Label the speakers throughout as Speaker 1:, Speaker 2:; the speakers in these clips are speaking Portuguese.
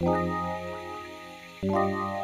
Speaker 1: Música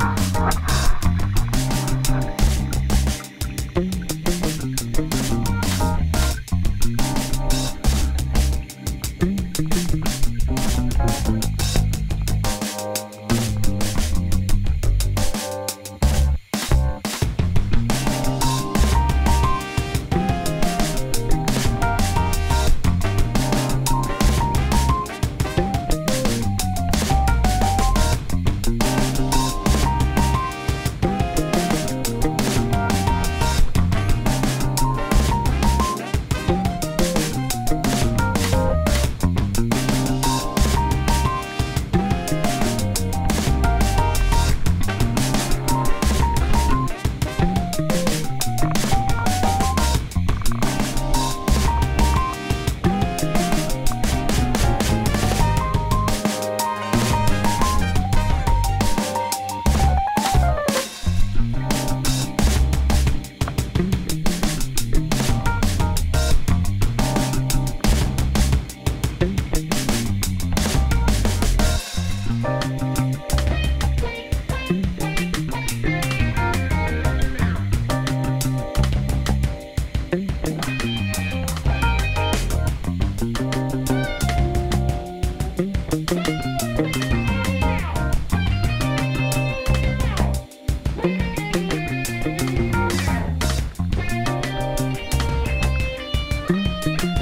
Speaker 1: Thank you.